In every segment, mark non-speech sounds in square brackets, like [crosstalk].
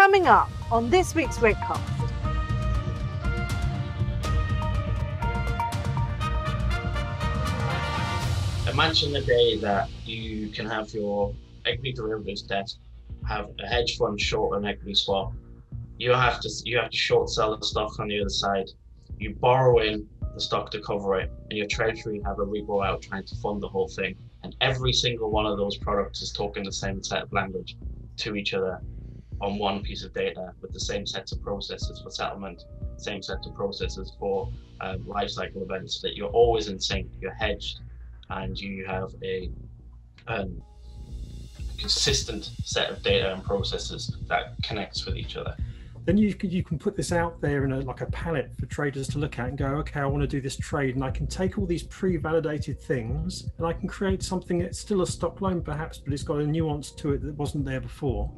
Coming up on this week's RegCast. Imagine the day that you can have your equity derivatives desk have a hedge fund short an equity swap. You have to you have to short sell the stock on the other side. You borrow in the stock to cover it, and your treasury have a repo out trying to fund the whole thing. And every single one of those products is talking the same set of language to each other on one piece of data with the same sets of processes for settlement, same sets of processes for um, life cycle events. That you're always in sync, you're hedged, and you have a um, consistent set of data and processes that connects with each other then you can, you can put this out there in a, like a palette for traders to look at and go, okay, I want to do this trade, and I can take all these pre-validated things and I can create something that's still a stock loan perhaps, but it's got a nuance to it that wasn't there before,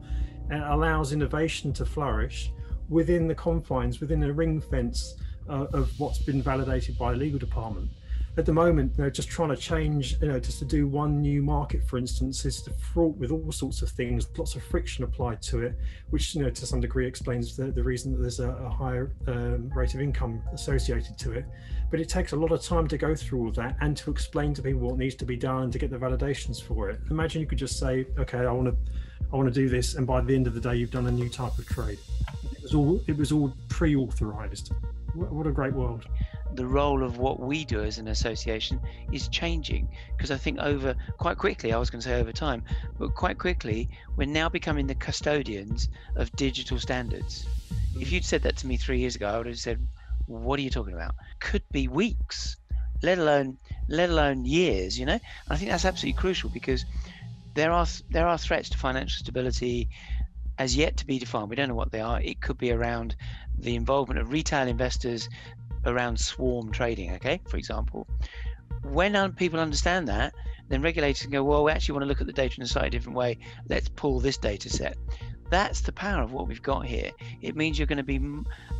and allows innovation to flourish within the confines, within a ring fence uh, of what's been validated by the legal department at the moment, you know, just trying to change, you know, just to do one new market, for instance, is fraught with all sorts of things, lots of friction applied to it, which, you know, to some degree explains the, the reason that there's a, a higher um, rate of income associated to it. But it takes a lot of time to go through all of that and to explain to people what needs to be done to get the validations for it. Imagine you could just say, okay, I want to, I want to do this, and by the end of the day, you've done a new type of trade. It was all, it was all pre-authorized. What a great world the role of what we do as an association is changing because I think over quite quickly, I was going to say over time, but quite quickly, we're now becoming the custodians of digital standards. If you'd said that to me three years ago, I would have said, "What are you talking about?" Could be weeks, let alone let alone years. You know, I think that's absolutely crucial because there are there are threats to financial stability as yet to be defined. We don't know what they are. It could be around the involvement of retail investors around swarm trading, okay, for example. When people understand that, then regulators can go, well, we actually want to look at the data in a slightly different way. Let's pull this data set. That's the power of what we've got here. It means you're going to be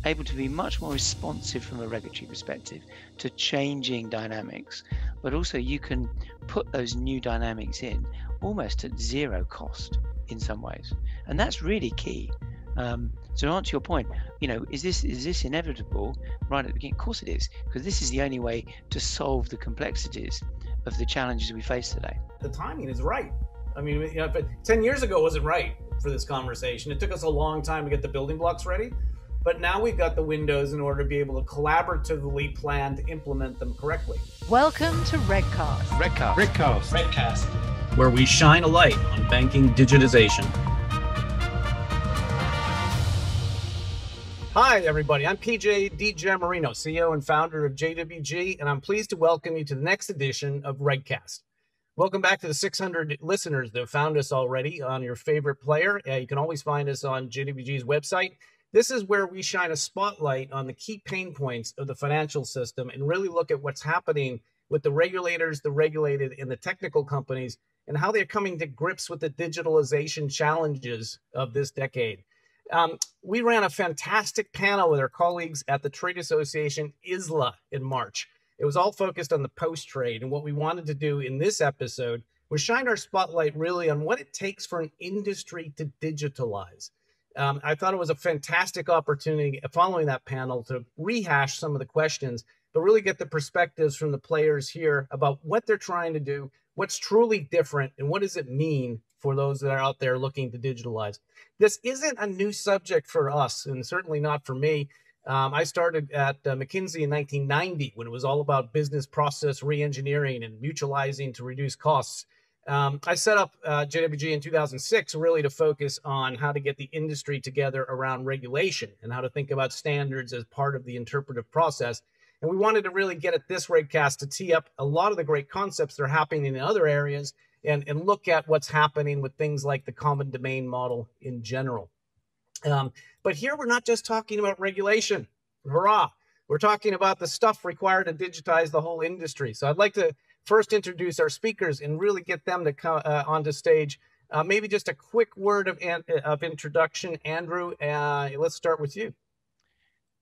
able to be much more responsive from a regulatory perspective to changing dynamics, but also you can put those new dynamics in almost at zero cost in some ways. And that's really key. Um, so to answer your point, you know, is this is this inevitable right at the beginning? Of course it is, because this is the only way to solve the complexities of the challenges we face today. The timing is right. I mean, you know, but 10 years ago wasn't right for this conversation. It took us a long time to get the building blocks ready, but now we've got the windows in order to be able to collaboratively plan to implement them correctly. Welcome to RegCast. RegCast. RegCast. RegCast. Where we shine a light on banking digitization. Hi, everybody. I'm PJ DiGiammarino, CEO and founder of JWG, and I'm pleased to welcome you to the next edition of RegCast. Welcome back to the 600 listeners that have found us already on your favorite player. Uh, you can always find us on JWG's website. This is where we shine a spotlight on the key pain points of the financial system and really look at what's happening with the regulators, the regulated, and the technical companies, and how they're coming to grips with the digitalization challenges of this decade. Um, we ran a fantastic panel with our colleagues at the Trade Association ISLA in March. It was all focused on the post trade. And what we wanted to do in this episode was shine our spotlight really on what it takes for an industry to digitalize. Um, I thought it was a fantastic opportunity following that panel to rehash some of the questions, but really get the perspectives from the players here about what they're trying to do, what's truly different, and what does it mean for those that are out there looking to digitalize. This isn't a new subject for us, and certainly not for me. Um, I started at uh, McKinsey in 1990 when it was all about business process reengineering and mutualizing to reduce costs. Um, I set up uh, JWG in 2006 really to focus on how to get the industry together around regulation and how to think about standards as part of the interpretive process. And we wanted to really get at this RegCast to tee up a lot of the great concepts that are happening in other areas and, and look at what's happening with things like the common domain model in general. Um, but here we're not just talking about regulation. Hurrah! We're talking about the stuff required to digitize the whole industry. So I'd like to first introduce our speakers and really get them to come uh, onto stage. Uh, maybe just a quick word of, of introduction. Andrew, uh, let's start with you.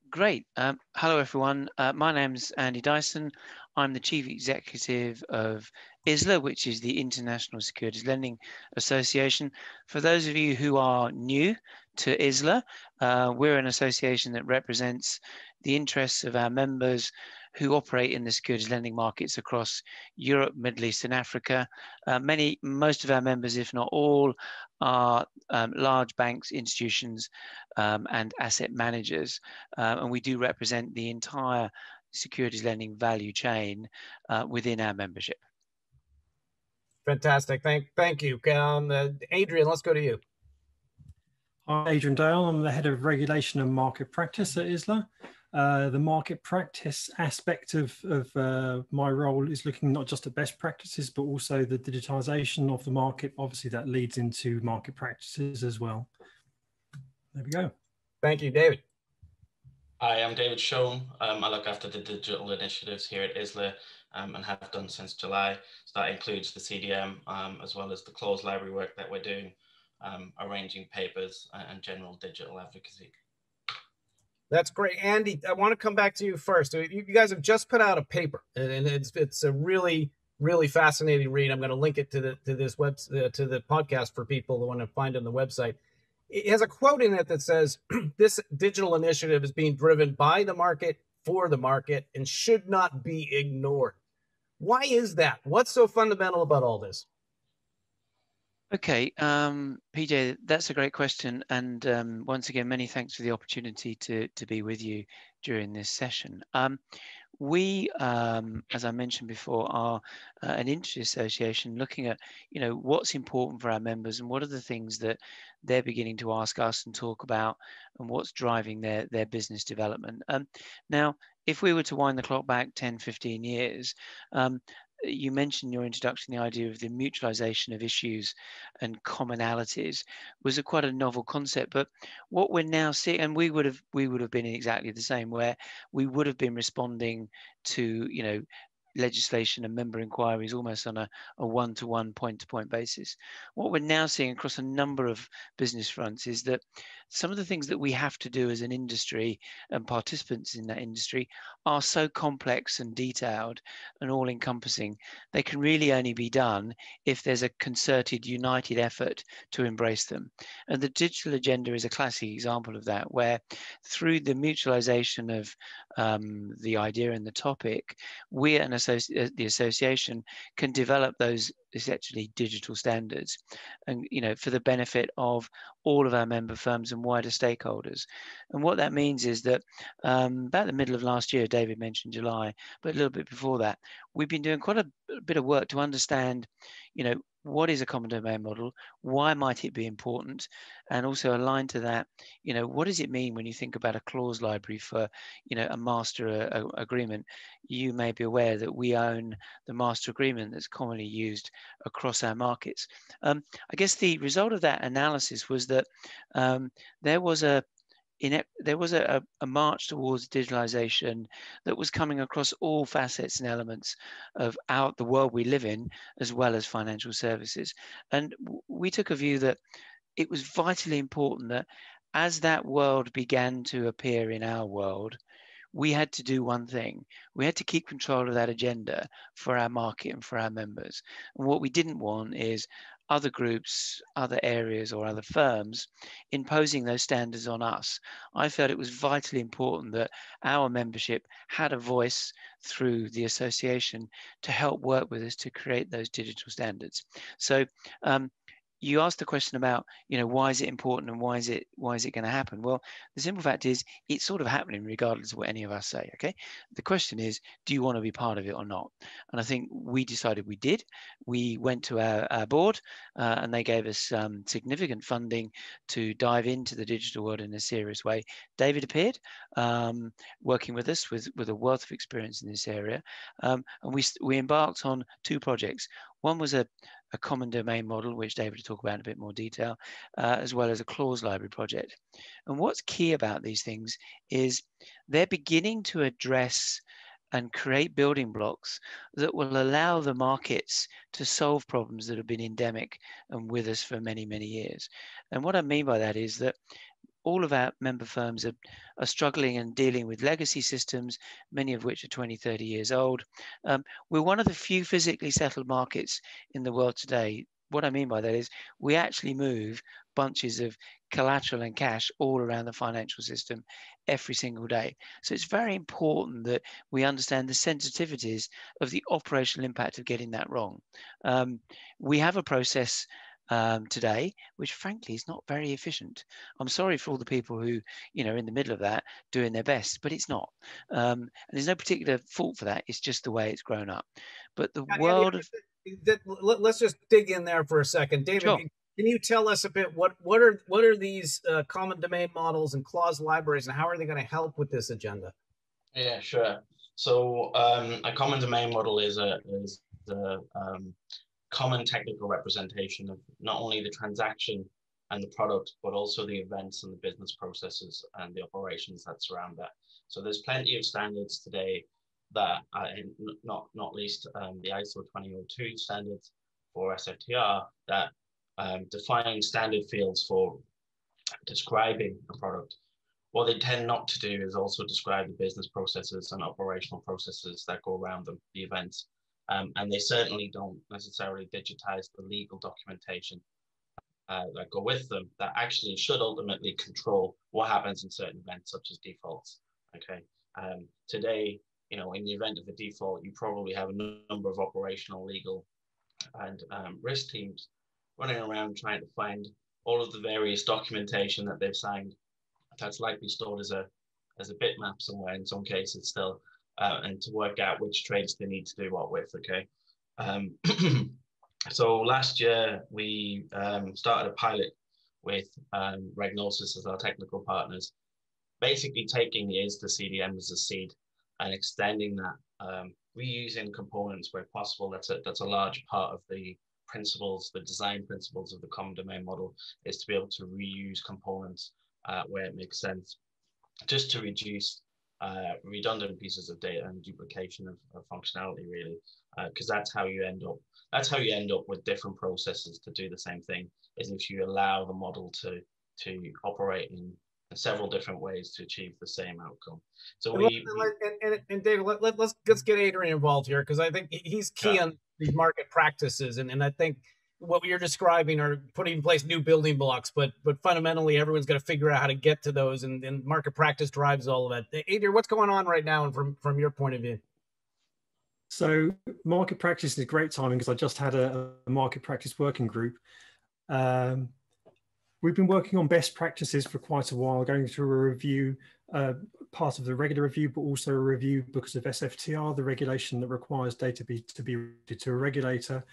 Great. Um, hello, everyone. Uh, my name's Andy Dyson. I'm the Chief Executive of ISLA, which is the International Securities Lending Association. For those of you who are new to ISLA. Uh, we're an association that represents the interests of our members who operate in the securities lending markets across Europe, Middle East, and Africa. Uh, many, most of our members, if not all, are um, large banks, institutions, um, and asset managers. Uh, and we do represent the entire securities lending value chain uh, within our membership. Fantastic. Thank, thank you. Um, uh, Adrian, let's go to you. I'm Adrian Dale. I'm the head of regulation and market practice at ISLA. Uh, the market practice aspect of, of uh, my role is looking not just at best practices, but also the digitization of the market. Obviously, that leads into market practices as well. There we go. Thank you, David. Hi, I'm David Shone. Um, I look after the digital initiatives here at ISLA um, and have done since July. So that includes the CDM um, as well as the clause library work that we're doing, um, arranging papers and general digital advocacy. That's great, Andy. I want to come back to you first. You guys have just put out a paper, and it's it's a really really fascinating read. I'm going to link it to the to this web uh, to the podcast for people who want to find on the website. It has a quote in it that says, [clears throat] "This digital initiative is being driven by the market for the market and should not be ignored." Why is that? What's so fundamental about all this? Okay, um, PJ, that's a great question. And um, once again, many thanks for the opportunity to, to be with you during this session. Um, we, um, as I mentioned before, are uh, an industry association looking at, you know, what's important for our members and what are the things that they're beginning to ask us and talk about and what's driving their, their business development. Um, now, if we were to wind the clock back 10, 15 years, um, you mentioned in your introduction the idea of the mutualization of issues and commonalities was a quite a novel concept but what we're now seeing and we would have we would have been exactly the same where we would have been responding to you know legislation and member inquiries almost on a, a one-to-one point-to-point basis. What we're now seeing across a number of business fronts is that some of the things that we have to do as an industry and participants in that industry are so complex and detailed and all encompassing, they can really only be done if there's a concerted, united effort to embrace them. And the digital agenda is a classic example of that, where through the mutualization of um, the idea and the topic, we an associ- uh, the association can develop those essentially digital standards and you know for the benefit of all of our member firms and wider stakeholders. And what that means is that um, about the middle of last year david mentioned july but a little bit before that we've been doing quite a bit of work to understand you know what is a common domain model? Why might it be important? And also aligned to that you know what does it mean when you think about a clause library for you know a master uh, agreement? You may be aware that we own the master agreement that's commonly used across our markets. Um, i guess the result of that analysis was that um, there was a in there was a, a, march towards digitalization that was coming across all facets and elements of the world we live in, as well as financial services. And we took a view that it was vitally important that as that world began to appear in our world, we had to do one thing. We had to keep control of that agenda for our market and for our members. And what we didn't want is other groups, other areas, or other firms imposing those standards on us. I felt it was vitally important that our membership had a voice through the association to help work with us to create those digital standards. So um, you asked the question about you know why is it important and why is it why is it going to happen? Well the simple fact is it's sort of happening regardless of what any of us say okay? The question is do you want to be part of it or not? And i think we decided we did. We went to our, our board uh, and they gave us um, significant funding to dive into the digital world in a serious way. David appeared um, working with us with with a wealth of experience in this area um, and we we embarked on two projects. One was a, a common domain model, which David will talk about in a bit more detail, uh, as well as a clause library project. And what's key about these things is they're beginning to address and create building blocks that will allow the markets to solve problems that have been endemic and with us for many, many years. And what I mean by that is that all of our member firms are, are struggling and dealing with legacy systems, many of which are 20, 30 years old. Um, we're one of the few physically settled markets in the world today what I mean by that is we actually move bunches of collateral and cash all around the financial system every single day. So it's very important that we understand the sensitivities of the operational impact of getting that wrong. Um, we have a process um, today, which frankly is not very efficient. I'm sorry for all the people who, you know, in the middle of that doing their best, but it's not. Um, and there's no particular fault for that. It's just the way it's grown up. But the world of let's just dig in there for a second, David. Sure. Can you tell us a bit what what are what are these uh, common domain models and clause libraries, and how are they going to help with this agenda? Yeah, sure. So um, a common domain model is a is the um, common technical representation of not only the transaction and the product, but also the events and the business processes and the operations that surround that. So there's plenty of standards today that, uh, not not least um, the ISO 20002 standards for SFTR that um, define standard fields for describing a product. What they tend not to do is also describe the business processes and operational processes that go around them, the events. Um, and they certainly don't necessarily digitize the legal documentation uh, that go with them that actually should ultimately control what happens in certain events, such as defaults. Okay. Um, today, you know, in the event of a default, you probably have a number of operational, legal, and um, risk teams running around trying to find all of the various documentation that they've signed that's likely stored as a as a bitmap somewhere in some cases still, uh, and to work out which trades they need to do what with. Okay. Um, [clears throat] so last year we um, started a pilot with um, REGnosys as our technical partners, basically taking the ISDA CDM as a seed and extending that, um, reusing components where possible. That's a, that's a large part of the principles, the design principles of the common domain model is to be able to reuse components uh, where it makes sense, just to reduce uh, redundant pieces of data and duplication of, of functionality really, because uh, that's how you end up. That's how you end up with different processes to do the same thing. Is if you allow the model to to operate in several different ways to achieve the same outcome. So and we, and, and, and, David, let, let, let's let's get Adrian involved here because I think he's key yeah. on these market practices, and, and I think what you're describing are putting in place new building blocks, but but fundamentally everyone's got to figure out how to get to those, and, and market practice drives all of that. Adrian, what's going on right now, and from from your point of view? So market practice is great timing because I just had a, a market practice working group. Um, We've been working on best practices for quite a while, going through a review, uh, part of the regular review, but also a review because of SFTR, the regulation that requires data to be, to be to a regulator,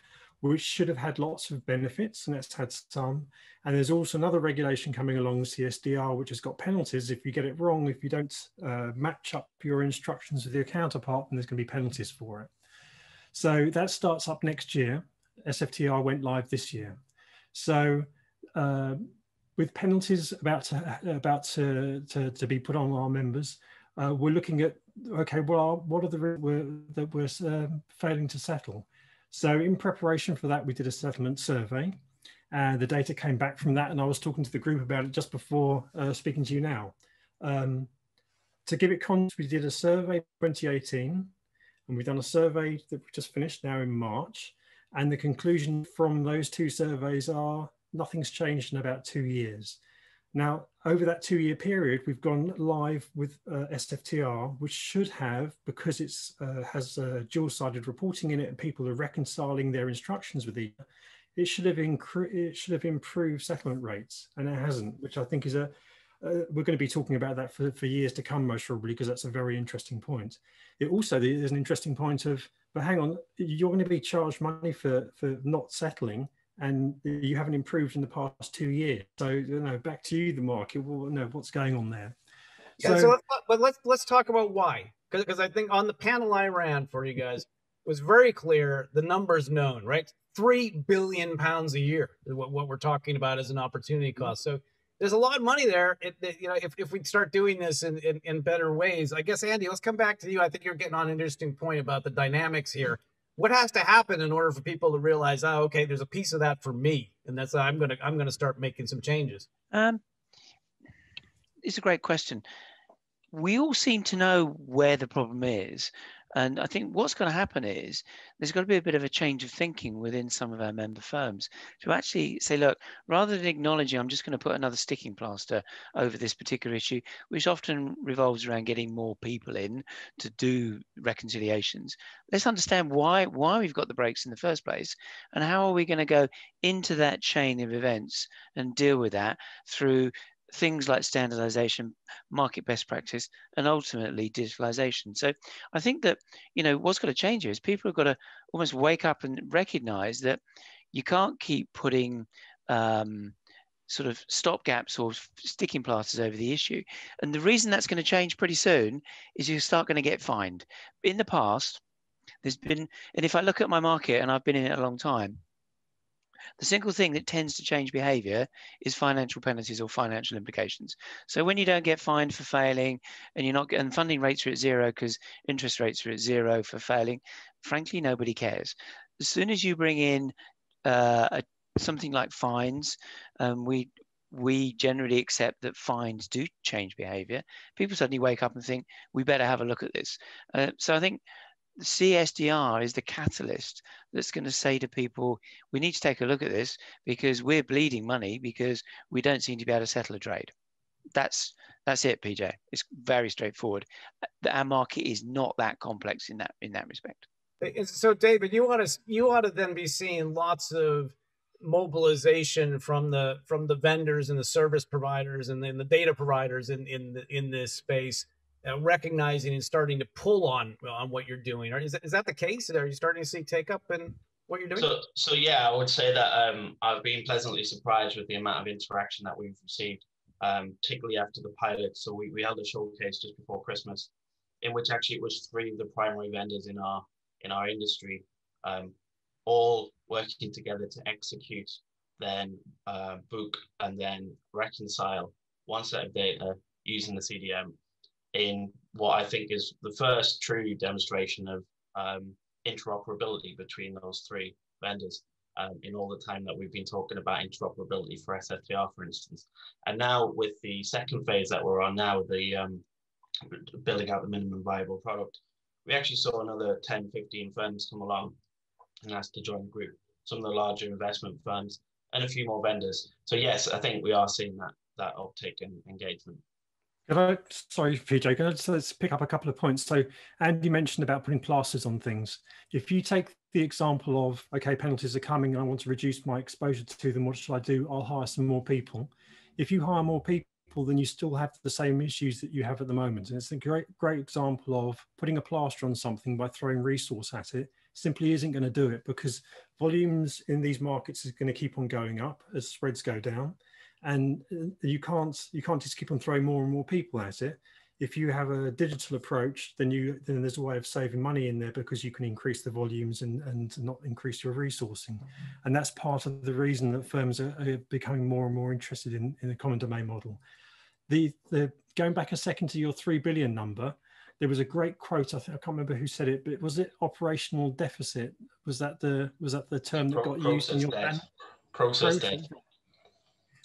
which should have had lots of benefits, and it's had some. And there's also another regulation coming along, CSDR, which has got penalties if you get it wrong, if you don't uh, match up your instructions with your counterpart, then there's going to be penalties for it. So that starts up next year. SFTR went live this year. So uh, with penalties about to, about to, to, to be put on our members, uh, we're looking at okay, well, what are the we're, that we're uh, failing to settle? So in preparation for that, we did a settlement survey, and the data came back from that. And I was talking to the group about it just before uh, speaking to you now. Um, to give it context, we did a survey 2018, and we've done a survey that we just finished now in March. And the conclusion from those two surveys are nothing's changed in about two years. Now, over that two year period, we've gone live with uh, SFTR, which should have, because it uh, has uh, dual sided reporting in it and people are reconciling their instructions with each other, it should have, it should have improved settlement rates, and it hasn't, which I think is a, uh, we're going to be talking about that for, for years to come, most probably, because that's a very interesting point. It also is an interesting point of, but hang on, you're going to be charged money for, for not settling and you haven't improved in the past two years. So, you know, back to you, the market. Well, no, what's going on there? Yeah, so, so let's, but let's let's talk about why, because I think on the panel I ran for you guys was very clear. The numbers known, right? Three billion pounds a year is what, what we're talking about as an opportunity mm-hmm. cost. So there's a lot of money there. It, it, you know, if, if we start doing this in, in, in better ways, I guess Andy, let's come back to you. I think you're getting on an interesting point about the dynamics here what has to happen in order for people to realize, oh, okay, there's a piece of that for me, and that's I'm gonna I'm gonna start making some changes. Um, it's a great question. We all seem to know where the problem is, And I think what's going to happen is there's got to be a bit of a change of thinking within some of our member firms to actually say, look, rather than acknowledging I'm just going to put another sticking plaster over this particular issue, which often revolves around getting more people in to do reconciliations, let's understand why why we've got the breaks in the first place and how are we going to go into that chain of events and deal with that through things like standardization, market best practice, and ultimately digitalization. So I think that, you know, what's got to change is people have got to almost wake up and recognize that you can't keep putting um, sort of stop gaps or sticking plasters over the issue. And the reason that's going to change pretty soon is you start going to get fined. In the past, there's been, and if I look at my market and I've been in it a long time, the single thing that tends to change behavior is financial penalties or financial implications. So when you don't get fined for failing and you're not and funding rates are at zero because interest rates are at zero for failing, frankly, nobody cares. As soon as you bring in uh, a, something like fines, um, we we generally accept that fines do change behavior. People suddenly wake up and think we better have a look at this. Uh, so I think CSDR is the catalyst that's going to say to people, we need to take a look at this because we're bleeding money because we don't seem to be able to settle a trade. That's that's it, PJ. It's very straightforward. Our market is not that complex in that in that respect. So, David, you want to you ought to then be seeing lots of mobilization from the from the vendors and the service providers and then the data providers in in the, in this space uh, recognizing and starting to pull on on what you're doing. Or is that, is that the case? Are you starting to see take up in what you're doing? So, so yeah, I would say that um, I've been pleasantly surprised with the amount of interaction that we've received, um, particularly after the pilot. So we, we held a showcase just before Christmas, in which actually it was three of the primary vendors in our in our industry, um, all working together to execute, then uh, book, and then reconcile one set of data using the CDM in what I think is the first true demonstration of um, interoperability between those three vendors um, in all the time that we've been talking about interoperability for SFTR, for instance. And now with the second phase that we're on now, the um, building out the minimum viable product, we actually saw another 10, 15 firms come along and asked to join the group. Some of the larger investment firms and a few more vendors. So yes, I think we are seeing that that uptick in engagement. I, sorry, PJ, can I just let's pick up a couple of points? So, Andy mentioned about putting plasters on things. If you take the example of, okay, penalties are coming, I want to reduce my exposure to them, what should I do? I'll hire some more people. If you hire more people, then you still have the same issues that you have at the moment. And it's a great, great example of putting a plaster on something by throwing resource at it simply isn't going to do it because volumes in these markets is going to keep on going up as spreads go down and uh, you can't you can't just keep on throwing more and more people at it. If you have a digital approach then you then there's a way of saving money in there because you can increase the volumes and and not increase your resourcing. And that's part of the reason that firms are, are becoming more and more interested in in the common domain model. The the going back a second to your 3 billion number there was a great quote I, think, I can't remember who said it but was it operational deficit? Was that the was that the term that got used in your process, process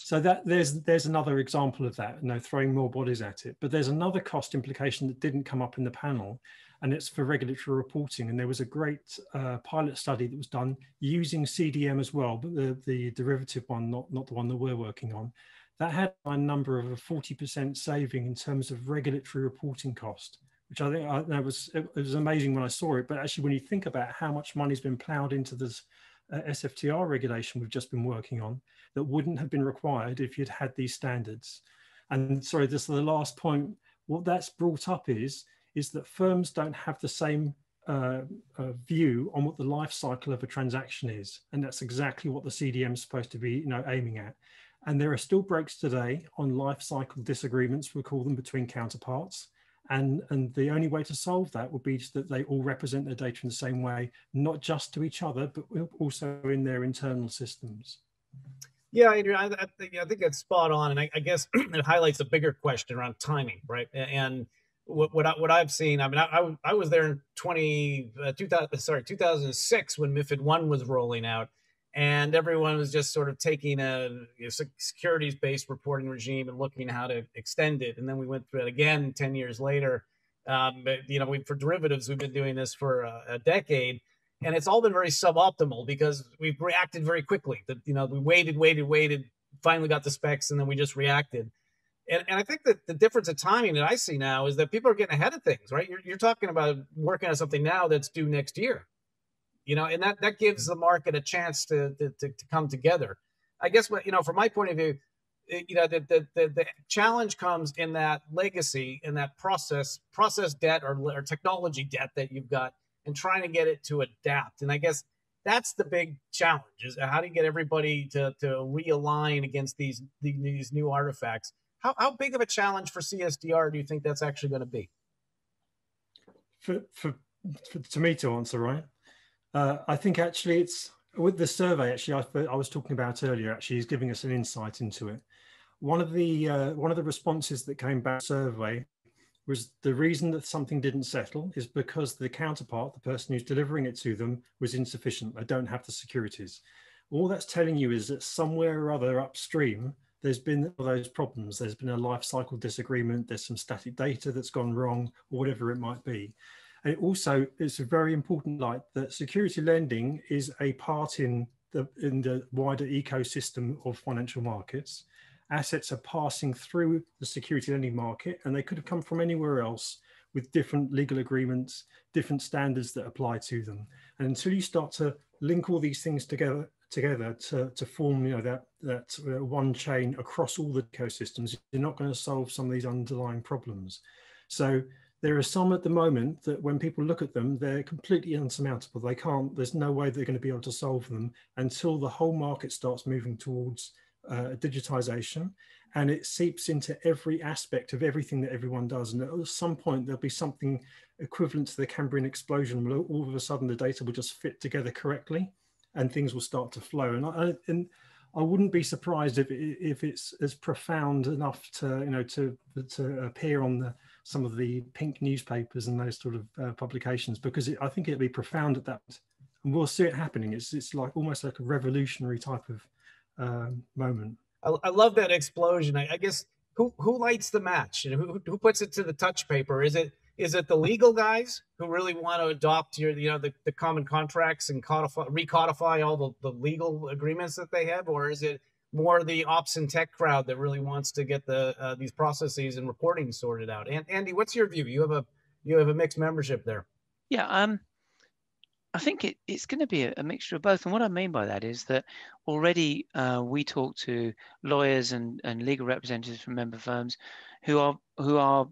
so that there's there's another example of that, you know, throwing more bodies at it. But there's another cost implication that didn't come up in the panel, and it's for regulatory reporting. And there was a great uh, pilot study that was done using CDM as well, but the, the derivative one, not, not the one that we're working on. That had a number of a 40% saving in terms of regulatory reporting cost, which I think I, that was it was amazing when I saw it. But actually, when you think about how much money's been ploughed into this uh, SFTR regulation we've just been working on that wouldn't have been required if you'd had these standards. And sorry, this is the last point. What that's brought up is is that firms don't have the same uh, uh, view on what the life cycle of a transaction is, and that's exactly what the CDM is supposed to be, you know, aiming at. And there are still breaks today on life cycle disagreements, we call them between counterparts. And, and the only way to solve that would be that they all represent their data in the same way, not just to each other, but also in their internal systems. Yeah, Adrian, I, I, think, I think that's spot on, and I, I, guess [clears throat] it highlights a bigger question around timing, right? And what what, I, what I've seen, I mean, I, I was there in 20, uh, 2000, sorry, 2006 when MiFID one was rolling out, and everyone was just sort of taking a, a securities based reporting regime and looking how to extend it, and then we went through it again 10 years later Um, you know, we for derivatives, we've been doing this for a, a decade, and it's all been very suboptimal because we've reacted very quickly. That you know, we waited, waited, waited, finally got the specs, and then we just reacted. And, and I think that the difference of timing that I see now is that people are getting ahead of things, right? You're, you're talking about working on something now that's due next year, you know, and that, that gives the market a chance to, to, to, to come together. I guess what, you know, from my point of view, eh, you know, the, the, the, the, challenge comes in that legacy in that process, process debt or, or technology debt that you've got and trying to get it to adapt. And I guess that's the big challenge is how do you get everybody to, to realign against these, these new artifacts? How, how big of a challenge for CSDR do you think that's actually going to be? For, for, for to me to answer, right? Uh, I think actually it's with the survey. Actually, I, I was talking about earlier. Actually, is giving us an insight into it. One of the uh, one of the responses that came back survey was the reason that something didn't settle is because the counterpart, the person who's delivering it to them, was insufficient. They don't have the securities. All that's telling you is that somewhere or other upstream, there's been those problems. There's been a life cycle disagreement. There's some static data that's gone wrong, or whatever it might be. And also, it's a very important light that security lending is a part in the in the wider ecosystem of financial markets. Assets are passing through the security lending market, and they could have come from anywhere else with different legal agreements, different standards that apply to them. And until you start to link all these things together, together to, to form you know that that uh, one chain across all the ecosystems you're not going to solve some of these underlying problems so there are some at the moment that when people look at them they're completely unsurmountable they can't there's no way they're going to be able to solve them until the whole market starts moving towards uh, digitization. And it seeps into every aspect of everything that everyone does. And at some point there'll be something equivalent to the cambrian explosion where all of a sudden the data will just fit together correctly and things will start to flow. And I, and I wouldn't be surprised if if it's as profound enough to you know to to appear on the, some of the pink newspapers and those sort of uh, publications because it, I think it'll be profound at that, and we'll see it happening. It's it's like almost like a revolutionary type of um, moment. I, I, love that explosion. I, I, guess who who lights the match and who who puts it to the touch paper? Is it is it the legal guys who really want to adopt your you know the, the common contracts and codify recodify all the, the legal agreements that they have or is it more the ops and tech crowd that really wants to get the uh, these processes and reporting sorted out. And andy what's your view? You have a you have a mixed membership there. Yeah um I think it, it's going to be a, a, mixture of both. And what I mean by that is that already uh, we talk to lawyers and, and legal representatives from member firms who are who are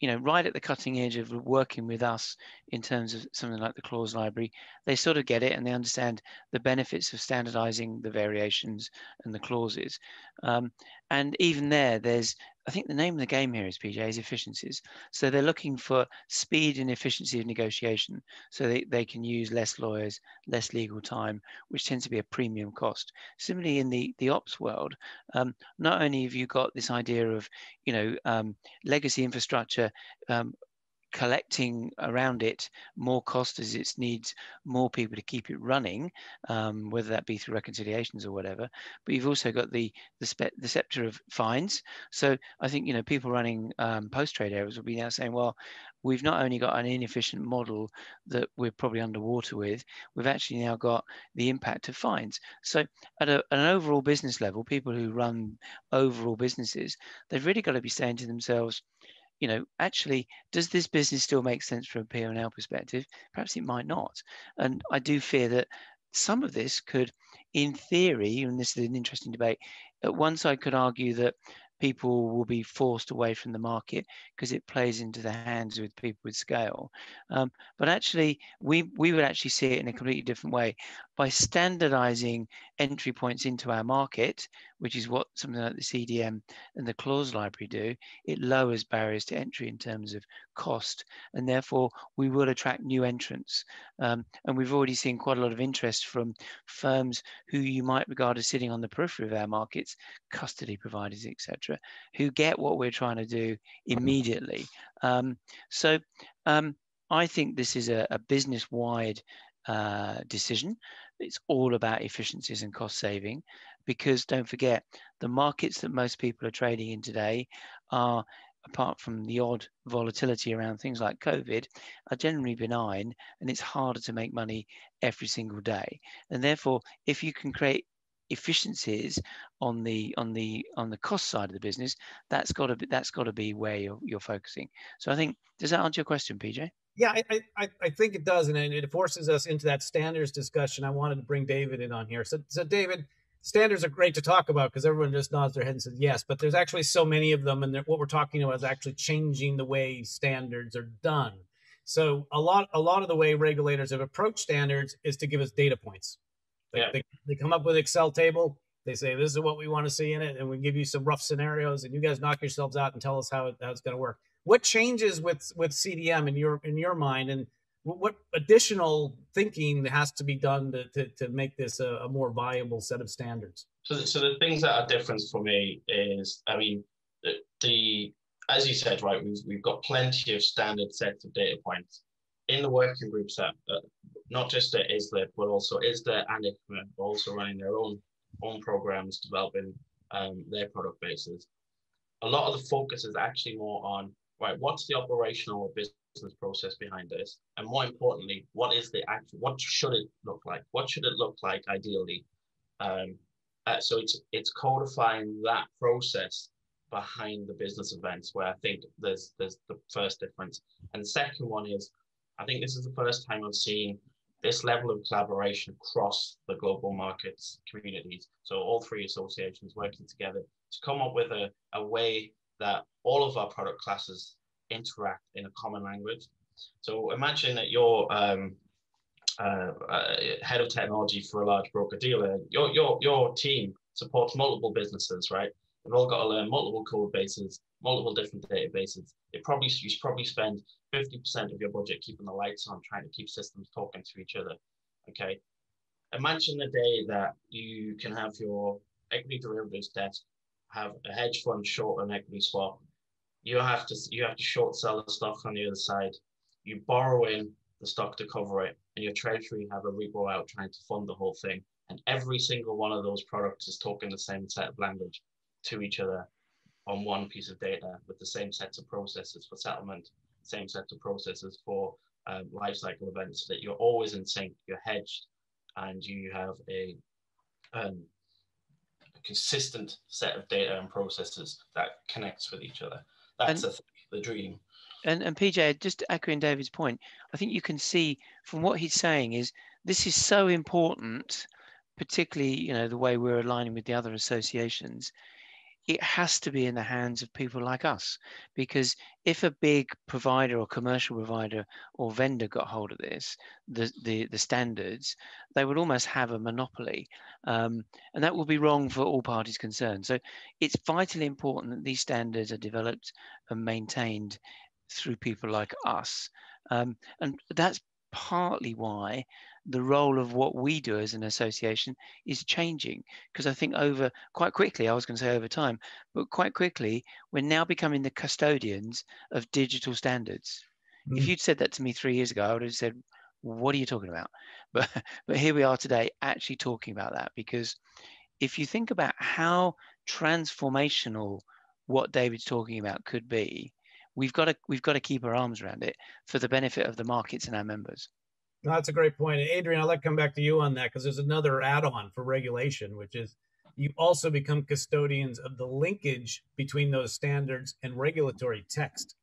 you know, right at the cutting edge of working with us in terms of something like the clause library, they sort of get it and they understand the benefits of standardizing the variations and the clauses. Um, and even there, there's, I think the name of the game here is PJ is efficiencies. So they're looking for speed and efficiency of negotiation so they, they can use less lawyers, less legal time, which tends to be a premium cost. Similarly, in the, the ops world, um, not only have you got this idea of, you know, um, legacy infrastructure um, collecting around it more cost as it needs more people to keep it running, um, whether that be through reconciliations or whatever. But you've also got the the, spe- the scepter of fines. So I think you know people running um, post trade areas will be now saying, well, we've not only got an inefficient model that we're probably underwater with, we've actually now got the impact of fines. So at a, an overall business level, people who run overall businesses, they've really got to be saying to themselves you know, actually, does this business still make sense from a P&L perspective? Perhaps it might not. And I do fear that some of this could, in theory, and this is an interesting debate, at one side could argue that people will be forced away from the market because it plays into the hands with people with scale. Um, but actually, we, we would actually see it in a completely different way. By standardizing entry points into our market, which is what something like the CDM and the clause library do, it lowers barriers to entry in terms of cost, and therefore we will attract new entrants. Um, and we've already seen quite a lot of interest from firms who you might regard as sitting on the periphery of our markets, custody providers, etc., who get what we're trying to do immediately. Um, so um, I think this is a, a business-wide uh, decision. It's all about efficiencies and cost saving because don't forget the markets that most people are trading in today are apart from the odd volatility around things like COVID, are generally benign and it's harder to make money every single day. And therefore, if you can create efficiencies on the on the on the cost side of the business, that's got to be that's got to be where you're you're focusing. So I think does that answer your question, PJ? Yeah, I, I, I think it does, and it forces us into that standards discussion. I wanted to bring David in on here. So, so David, standards are great to talk about because everyone just nods their head and says yes, but there's actually so many of them, and what we're talking about is actually changing the way standards are done. So a lot a lot of the way regulators have approached standards is to give us data points. They, Yeah. they, they come up with Excel table. They say this is what we want to see in it, and we give you some rough scenarios, and you guys knock yourselves out and tell us how, it, how it's going to work. What changes with with CDM in your in your mind, and what, additional thinking has to be done to to, to make this a, a more viable set of standards? So, the- so the things that are different for me is, I mean, the, the as you said, right, we've, we've got plenty of standard sets of data points in the working groups that, uh, not just at ISLA, but also ISDA and ICMA are also running their own own programs, developing um, their product bases. A lot of the focus is actually more on, right, what's the operational business process behind this? And more importantly, what is the act? what should it look like? What should it look like ideally? Um, uh, so it's it's codifying that process behind the business events where I think there's there's the first difference. And the second one is I think this is the first time I've seen this level of collaboration across the global markets communities. So all three associations working together to come up with a, a way that all of our product classes interact in a common language. So imagine that you're um, uh, uh, head of technology for a large broker dealer. Your your your team supports multiple businesses, right? They've all got to learn multiple code bases, multiple different databases. It probably you probably spend 50% of your budget keeping the lights on, trying to keep systems talking to each other. Okay. Imagine the day that you can have your equity derivatives desk have a hedge fund short an equity swap. You have to you have to short sell the stock on the other side. You borrow in the stock to cover it, and your treasury have a repo out trying to fund the whole thing. And every single one of those products is talking the same set of language to each other on one piece of data with the same sets of processes for settlement, same sets of processes for um, life cycle events that you're always in sync, you're hedged, and you have a, um, a consistent set of data and processes that connects with each other. That's And- the dream. And and PJ, just echoing David's point, I think you can see from what he's saying is this is so important, particularly you know the way we're aligning with the other associations. It has to be in the hands of people like us, because if a big provider or commercial provider or vendor got hold of this, the the, the standards, they would almost have a monopoly, um, and that would be wrong for all parties concerned. So it's vitally important that these standards are developed and maintained through people like us. Um, and that's partly why the role of what we do as an association is changing. Because I think over quite quickly, I was going to say over time, but quite quickly, we're now becoming the custodians of digital standards. If Mm. you'd said that to me three years ago, I would have said, what are you talking about? [laughs] But, but here we are today actually talking about that because if you think about how transformational what David's talking about could be, we've got to we've got to keep our arms around it for the benefit of the markets and our members. No, that's a great point. And Adrian, I'd like to come back to you on that because there's another add-on for regulation, which is you also become custodians of the linkage between those standards and regulatory text.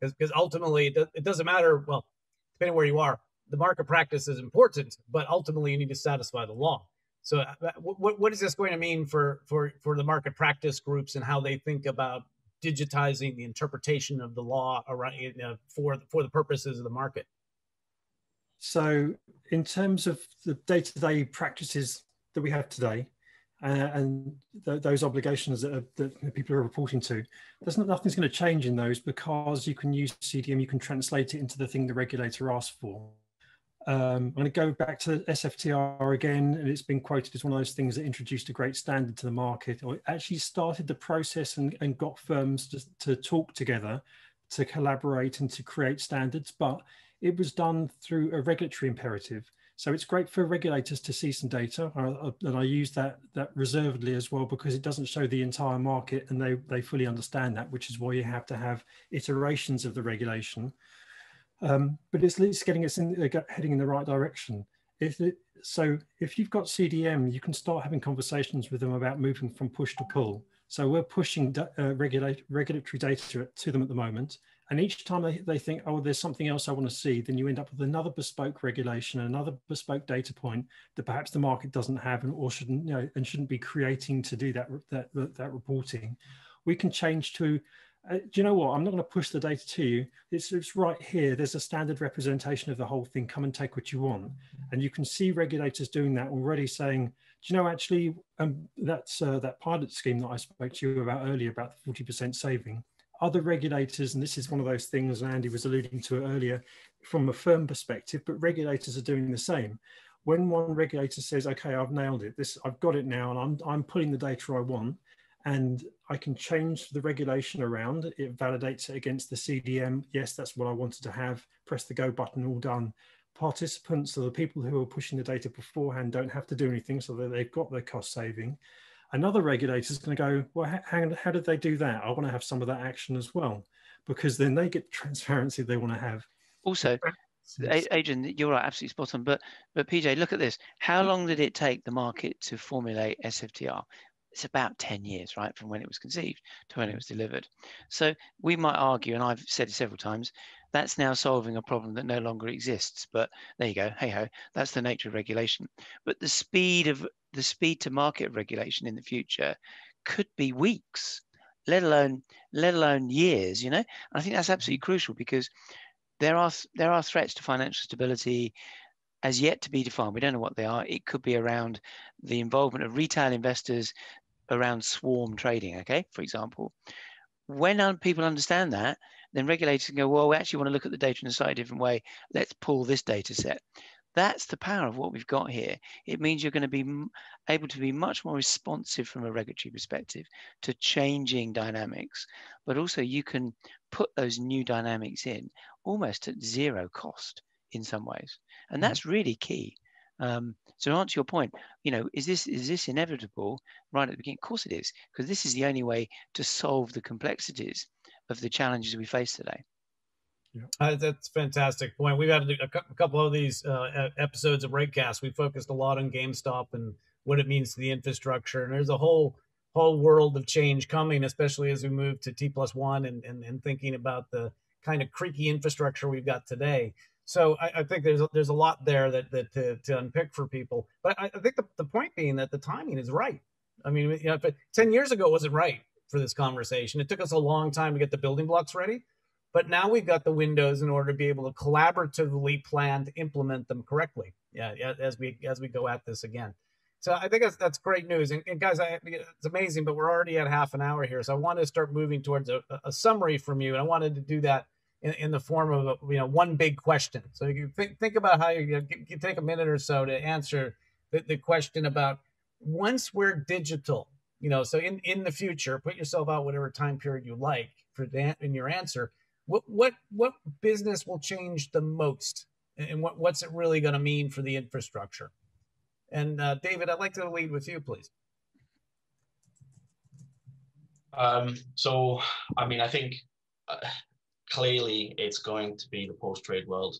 Because ultimately, it, do, it doesn't matter, well, depending where you are, the market practice is important, but ultimately you need to satisfy the law. So uh, what, what is this going to mean for, for, for the market practice groups and how they think about digitizing the interpretation of the law around, you know, for, for the purposes of the market? So, in terms of the day-to-day practices that we have today, uh, and th- those obligations that, are, that people are reporting to, there's not, nothing's going to change in those because you can use CDM, you can translate it into the thing the regulator asks for. Um, I'm going to go back to SFTR again, and it's been quoted as one of those things that introduced a great standard to the market, or actually started the process and, and got firms to, to talk together, to collaborate, and to create standards. But it was done through a regulatory imperative. So it's great for regulators to see some data, and I use that that reservedly as well because it doesn't show the entire market, and they they fully understand that, which is why you have to have iterations of the regulation. Um, but it's, it's getting us in, uh, heading in the right direction. If it, so, if you've got CDM, you can start having conversations with them about moving from push to pull. So we're pushing uh, regulate, regulatory data to them at the moment, and each time they, they think, oh, there's something else I want to see, then you end up with another bespoke regulation, another bespoke data point that perhaps the market doesn't have and or shouldn't, you know, and shouldn't be creating to do that, that, that reporting. We can change to, uh, do you know what? I'm not going to push the data to you. It's, it's right here. There's a standard representation of the whole thing. Come and take what you want. And you can see regulators doing that already saying, do you know, actually, um, that's uh, that pilot scheme that I spoke to you about earlier about the 40% saving other regulators, and this is one of those things Andy was alluding to earlier from a firm perspective, but regulators are doing the same. When one regulator says, okay, I've nailed it, this I've got it now, and I'm, I'm putting the data I want, and I can change the regulation around, it validates it against the CDM. Yes, that's what I wanted to have. Press the go button, all done. Participants or the people who are pushing the data beforehand don't have to do anything so that they've got their cost saving another regulator is going to go, well, how, how did they do that? I want to have some of that action as well, because then they get the [laughs] transparency they want to have. Also, Adrian, you're right, absolutely spot on. But but PJ, look at this. How long did it take the market to formulate SFTR? It's about 10 years, right, from when it was conceived to when it was delivered. So we might argue, and I've said it several times, that's now solving a problem that no longer exists. But there you go. Hey ho, that's the nature of regulation. But the speed of the speed to market regulation in the future could be weeks, let alone let alone years. You know, and I think that's absolutely crucial because there are there are threats to financial stability as yet to be defined. We don't know what they are. It could be around the involvement of retail investors around swarm trading. Okay, for example, when people understand that, then regulators can go, well, we actually want to look at the data in a slightly different way. Let's pull this data set. That's the power of what we've got here. It means you're going to be able to be much more responsive from a regulatory perspective to changing dynamics, but also you can put those new dynamics in almost at zero cost in some ways. And mm-hmm. that's really key. Um, so to answer your point, you know, is this is this inevitable right at the beginning? Of course it is, because this is the only way to solve the complexities of the challenges we face today. Yeah. Uh, that's fantastic point. We've had a, couple of these uh, episodes of Regcast. We focused a lot on GameStop and what it means to the infrastructure, and there's a whole whole world of change coming, especially as we move to T plus one and, and, and thinking about the kind of creaky infrastructure we've got today. So I, I think there's a, there's a lot there that, that to, to unpick for people. But I, I think the, the point being that the timing is right. I mean, you know, but 10 years ago wasn't right for this conversation. It took us a long time to get the building blocks ready, but now we've got the windows in order to be able to collaboratively plan to implement them correctly. Yeah, as we as we go at this again. So I think that's that's great news. And, and guys, I, it's amazing, but we're already at half an hour here, so I wanted to start moving towards a, a summary from you, and I wanted to do that in, in the form of a, you know one big question. So you think think about how you, you, you take a minute or so to answer the, the question about once we're digital you know so in in the future put yourself out whatever time period you like for that in your answer what what what business will change the most? And what what's it really going to mean for the infrastructure? And uh, david i'd like to lead with you please. Um, so i mean i think uh, clearly it's going to be the post-trade world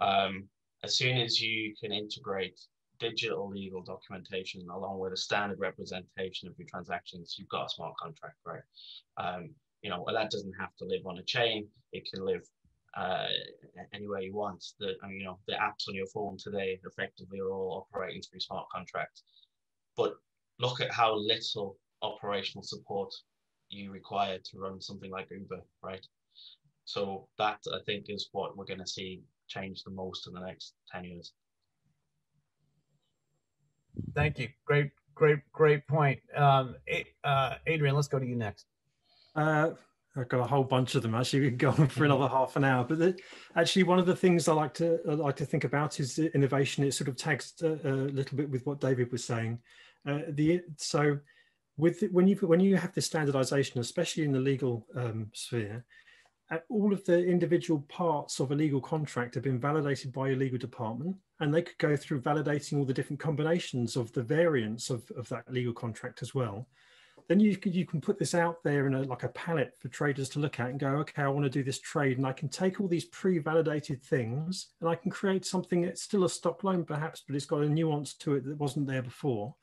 um, as soon as you can integrate digital legal documentation along with a standard representation of your transactions, you've got a smart contract, right? Um, you know, well, that doesn't have to live on a chain. It can live uh, anywhere you want. The, I mean, you know, the apps on your phone today effectively are all operating through smart contracts. But look at how little operational support you require to run something like Uber, right? So that I think is what we're going to see change the most in the next 10 years. Thank you. Great, great, great point. Um, uh, Adrian, let's go to you next. Uh, I've got a whole bunch of them. Actually, we can go on for another half an hour. But the, actually, one of the things I like to I like to think about is innovation. It sort of tags a, a little bit with what David was saying. Uh, the so with when you when you have this standardization, especially in the legal um, sphere, uh, Uh, all of the individual parts of a legal contract have been validated by your legal department and they could go through validating all the different combinations of the variants of, of that legal contract as well. Then you can you can put this out there in a like a palette for traders to look at and go okay i want to do this trade and i can take all these pre-validated things and i can create something that's still a stock loan perhaps but it's got a nuance to it that wasn't there before.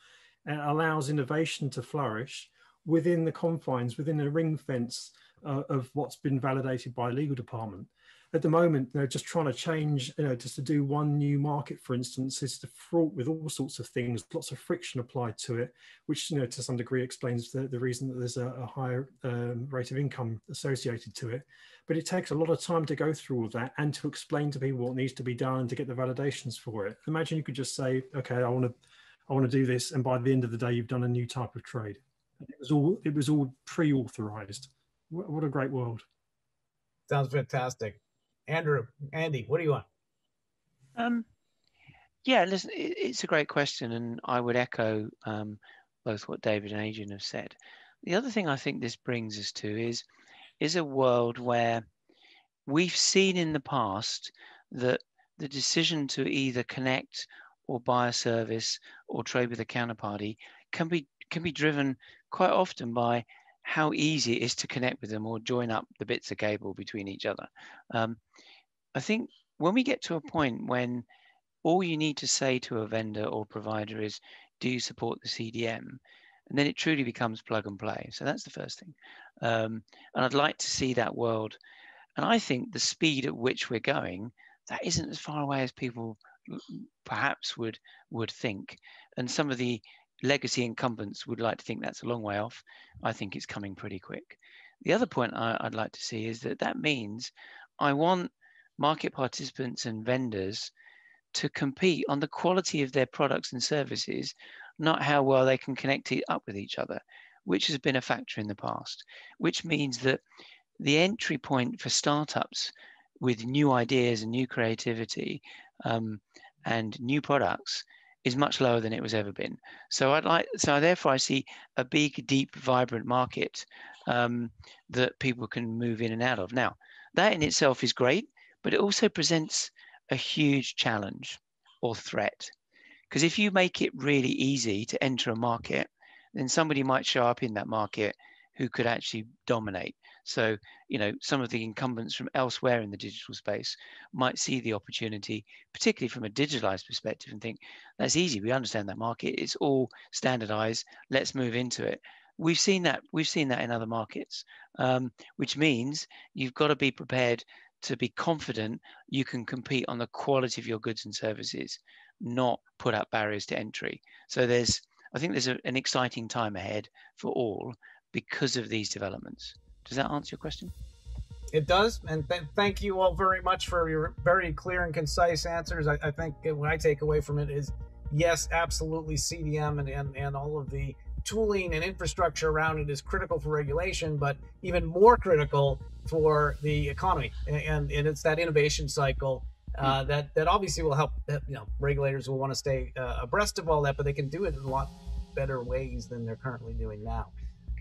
And allows innovation to flourish within the confines within a ring fence uh, of what's been validated by legal department at the moment, they're just trying to change, you know, just to do one new market, for instance, is fraught with all sorts of things, lots of friction applied to it, which, you know, to some degree explains the, the reason that there's a, a higher um, rate of income associated to it. But it takes a lot of time to go through all of that and to explain to people what needs to be done to get the validations for it. Imagine you could just say, okay, I want to, I want to do this, and by the end of the day, you've done a new type of trade. It was all, it was all pre-authorized. What a great world! Sounds fantastic. Andrew, Andy, what do you want? Um, yeah, listen, it's a great question, and I would echo um, both what David and Adrian have said. The other thing I think this brings us to is is a world where we've seen in the past that the decision to either connect or buy a service or trade with a counterparty can be can be driven quite often by how easy it is to connect with them or join up the bits of cable between each other. Um, I think when we get to a point when all you need to say to a vendor or provider is, do you support the CDM? And then it truly becomes plug and play. So that's the first thing. Um, and I'd like to see that world. And I think the speed at which we're going, that isn't as far away as people perhaps would would think. And some of the legacy incumbents would like to think that's a long way off. I think it's coming pretty quick. The other point I, would like to see is that that means I want market participants and vendors to compete on the quality of their products and services, not how well they can connect it up with each other, which has been a factor in the past, which means that the entry point for startups with new ideas and new creativity um, and new products is much lower than it was ever been. So I'd like, so therefore I see a big, deep, vibrant market um, that people can move in and out of. Now, that in itself is great, but it also presents a huge challenge or threat. Because if you make it really easy to enter a market, then somebody might show up in that market who could actually dominate. So, you know, some of the incumbents from elsewhere in the digital space might see the opportunity, particularly from a digitalized perspective, and think that's easy. We understand that market. It's all standardized. Let's move into it. We've seen that. We've seen that in other markets, um, which means you've got to be prepared to be confident you can compete on the quality of your goods and services, not put up barriers to entry. So there's, I think there's a, an exciting time ahead for all because of these developments. Does that answer your question? It does, and th- thank you all very much for your very clear and concise answers. I, I think what I take away from it is, yes, absolutely, CDM and, and, and all of the tooling and infrastructure around it is critical for regulation, but even more critical for the economy. And, and it's that innovation cycle uh, hmm. that that obviously will help. You know, regulators will want to stay uh, abreast of all that, but they can do it in a lot better ways than they're currently doing now.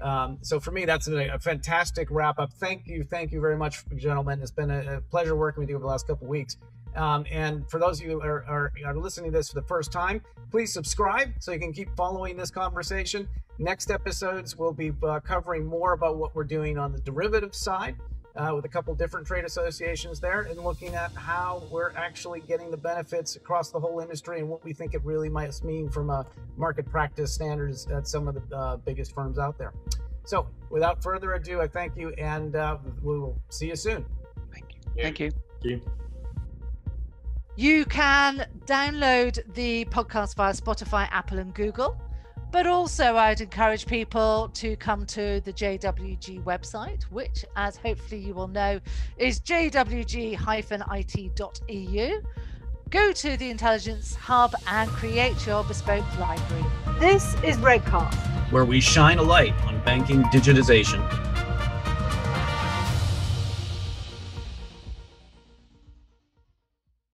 Um, so for me, that's a, a, fantastic wrap up. Thank you, thank you very much, gentlemen. It's been a, a pleasure working with you over the last couple weeks. Um, and for those of you who are, are, are, listening to this for the first time, please subscribe so you can keep following this conversation. Next episodes, we'll be uh, covering more about what we're doing on the derivative side uh, with a couple different trade associations there and looking at how we're actually getting the benefits across the whole industry and what we think it really might mean from a market practice standards at some of the uh, biggest firms out there. So, without further ado, I thank you and uh, we will see you soon. Thank you. Thank you. Thank you. You can download the podcast via Spotify, Apple, and Google. But also, I'd encourage people to come to the JWG website, which, as hopefully you will know, is jwg it.eu. Go to the Intelligence Hub and create your bespoke library. This is RegCast, where we shine a light on banking digitization.